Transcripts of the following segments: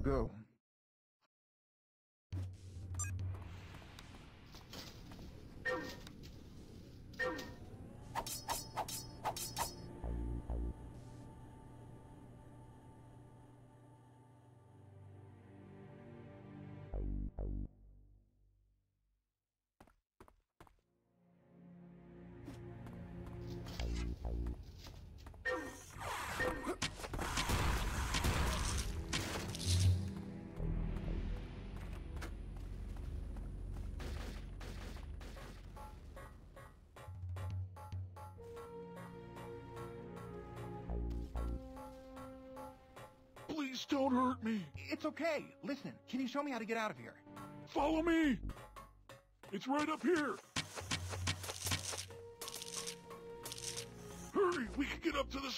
Go. Please don't hurt me. It's okay. Listen, can you show me how to get out of here? Follow me. It's right up here. Hurry, we can get up to the...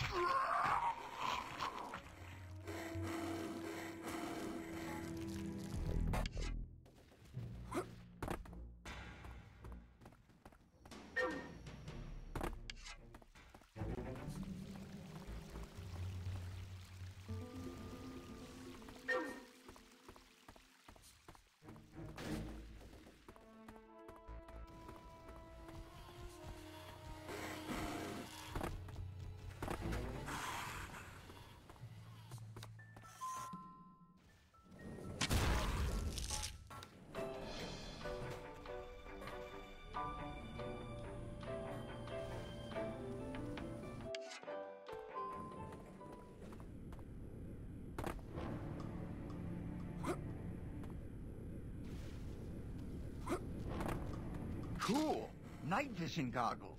Cool. Night vision goggles.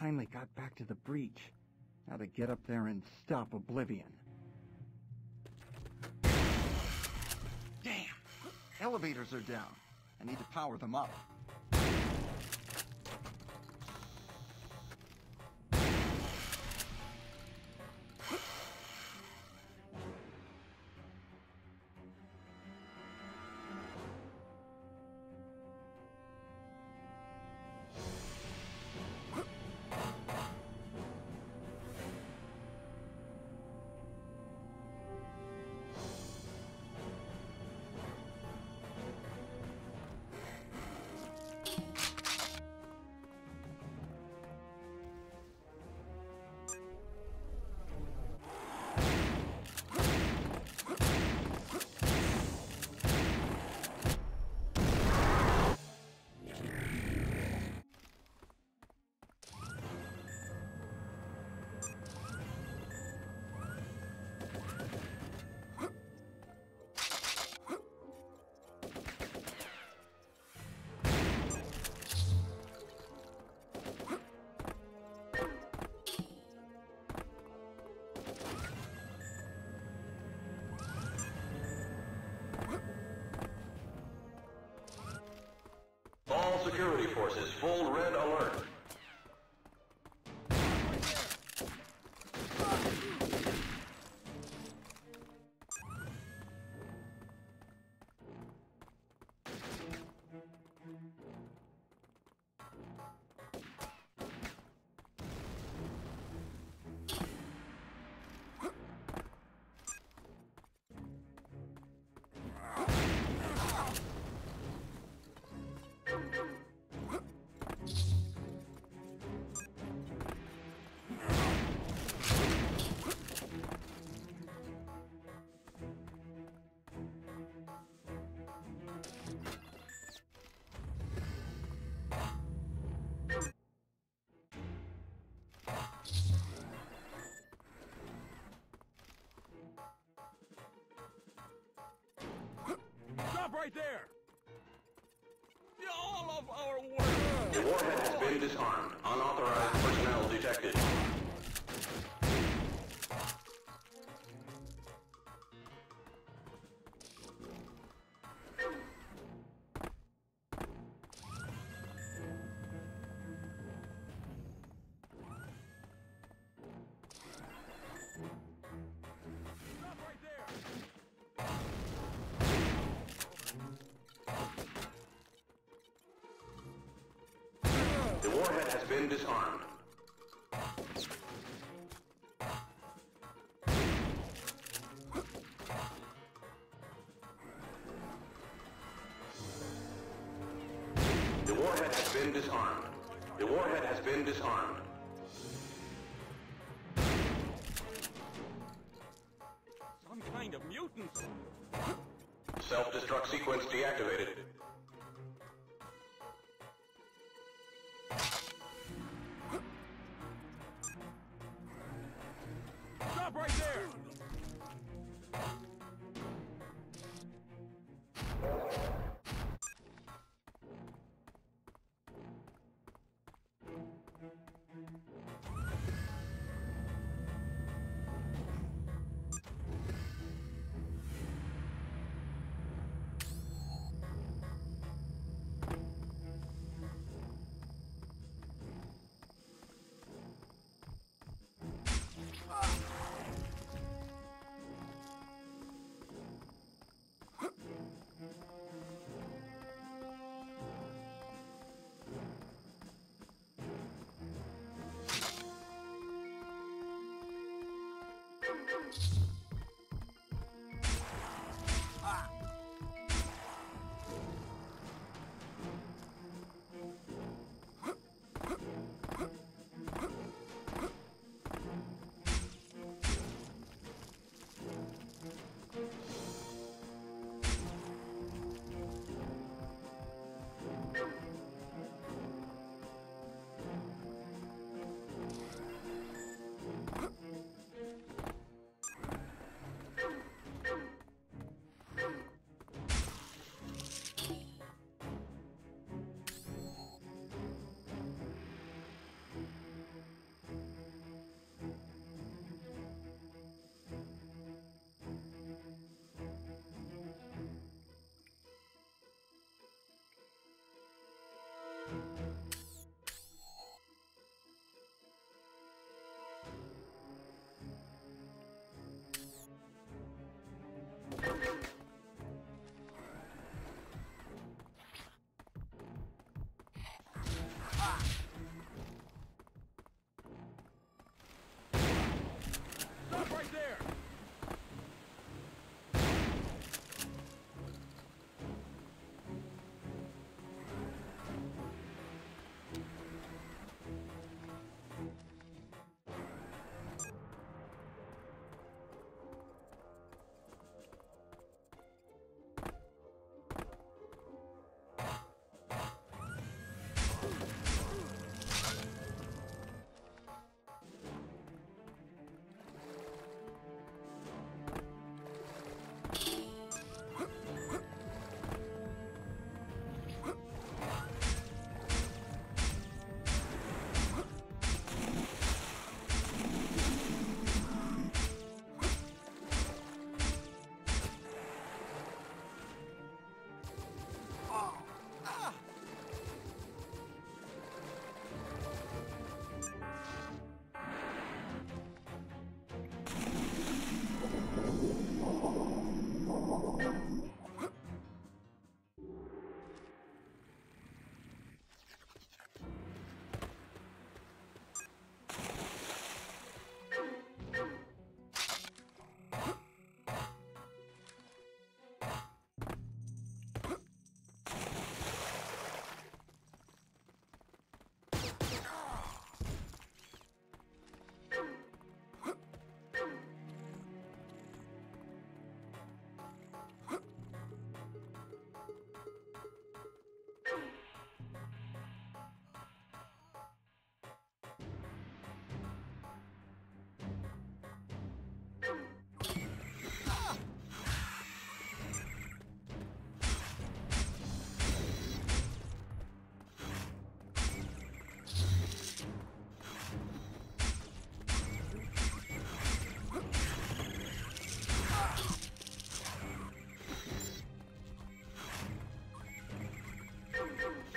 Finally got back to the breach. Now to get up there and stop Oblivion. Damn! Elevators are down. I need to power them up. Security forces full red alert. Right there! All of our work! The warhead has been disarmed. Unauthorized personnel detected. Disarmed. The warhead has been disarmed. The warhead has been disarmed. Some kind of mutants! Self-destruct sequence deactivated. Stop right there! Stop right there!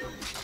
I need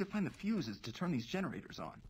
to find the fuses to turn these generators on.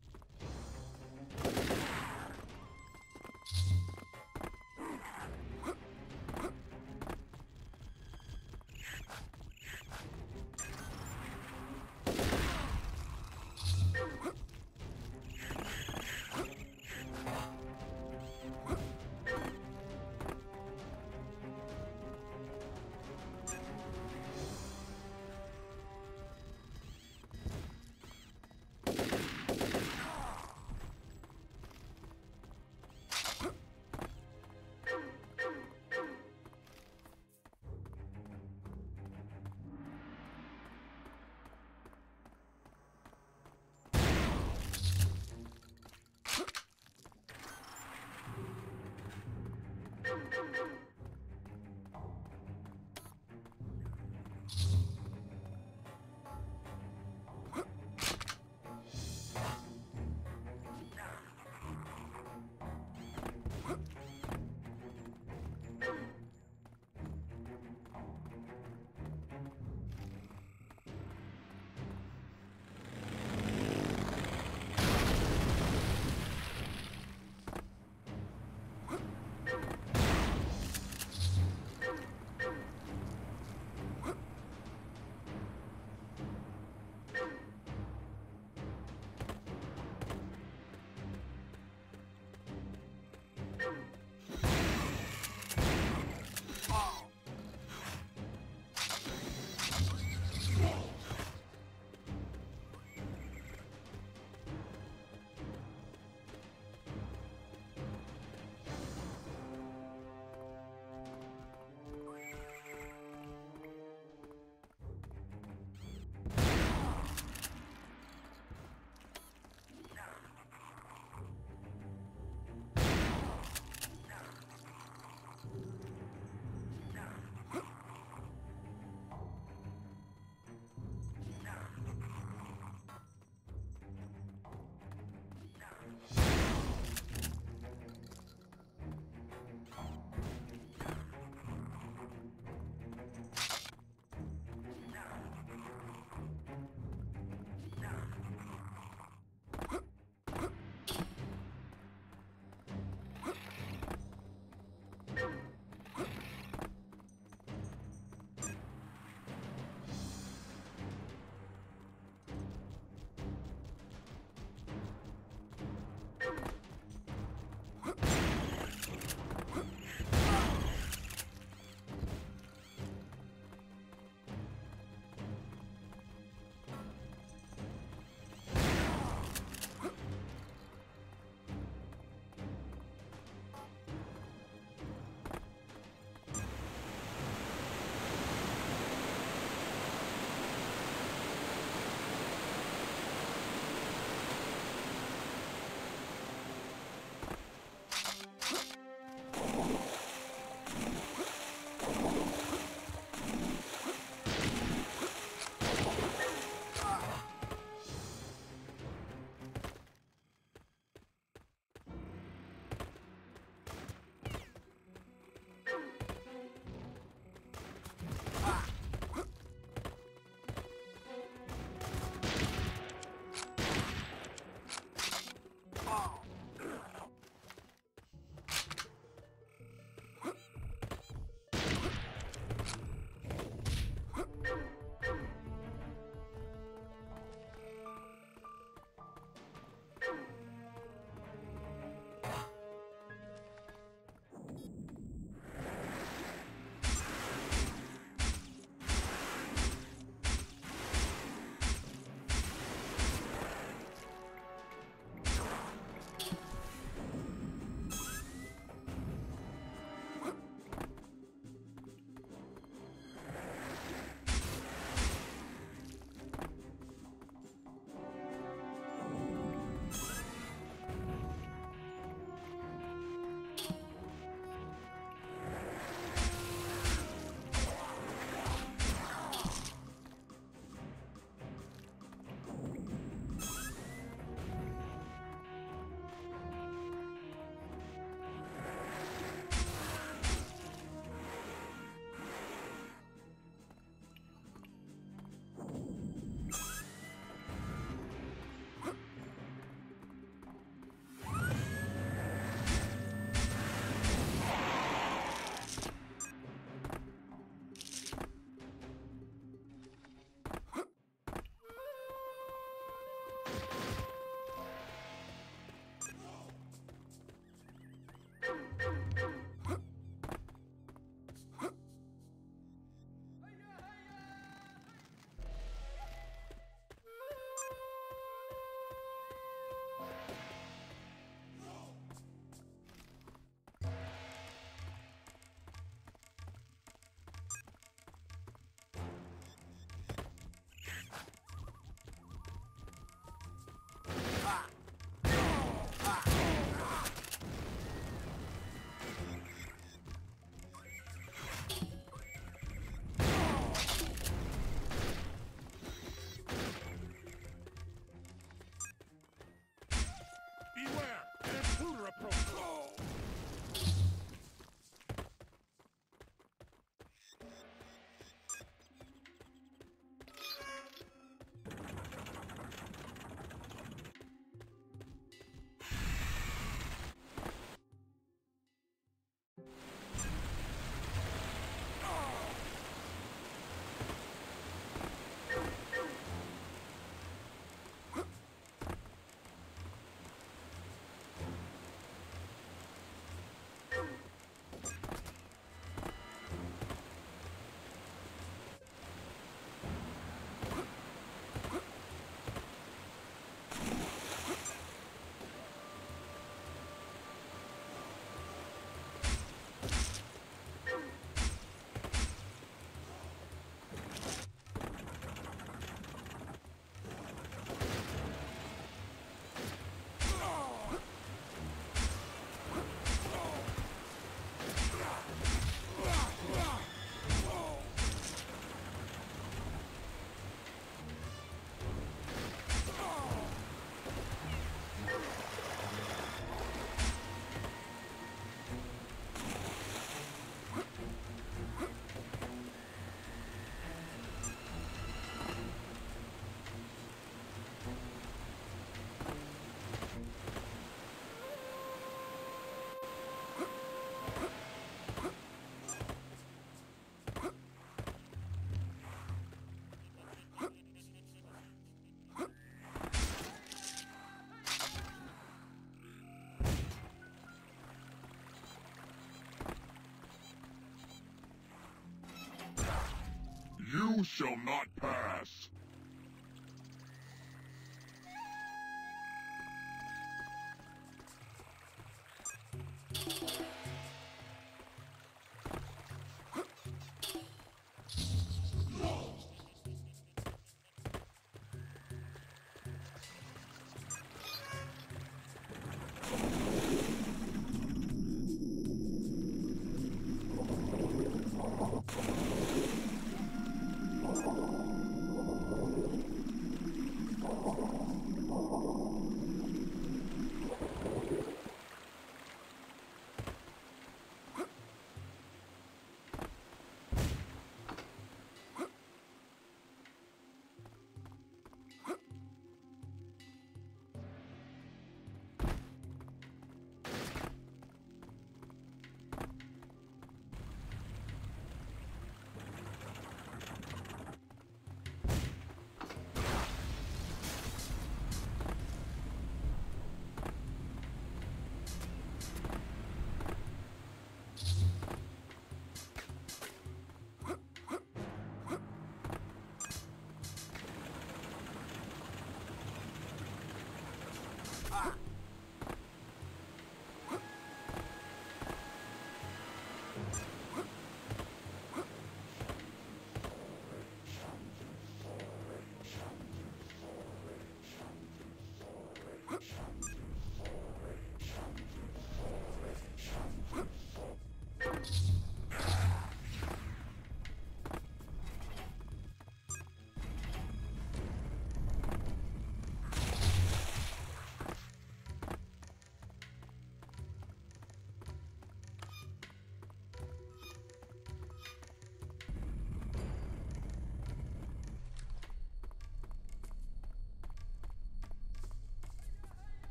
You shall not pass.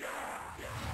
Yeah! yeah.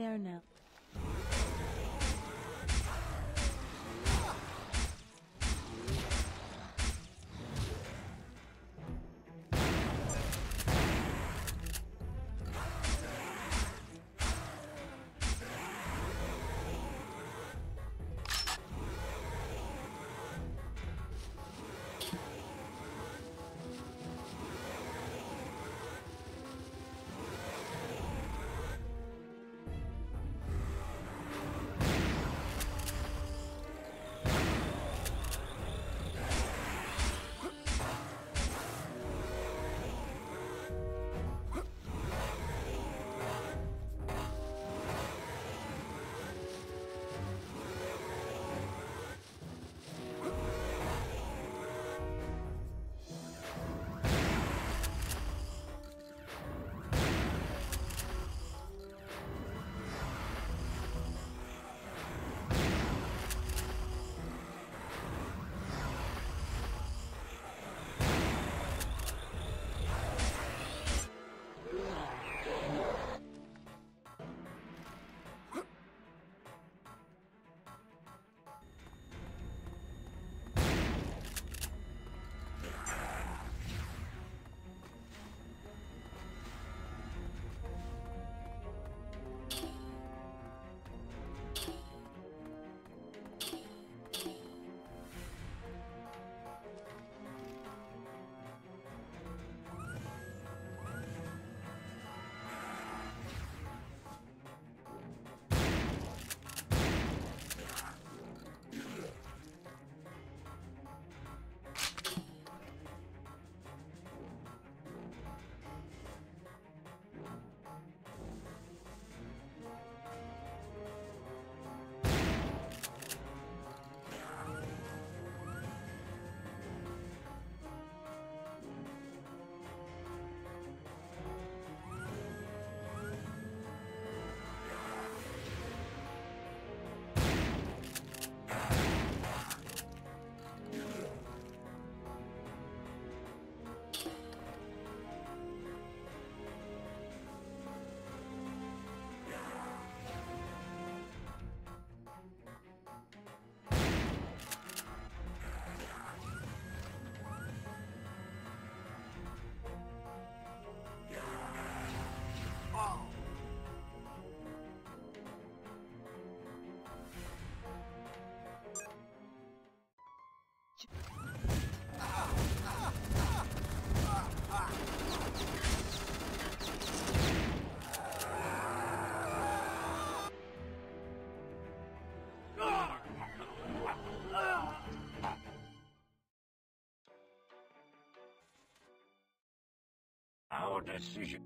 There now. Decision.